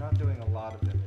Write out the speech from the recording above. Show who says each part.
Speaker 1: not doing a lot of them.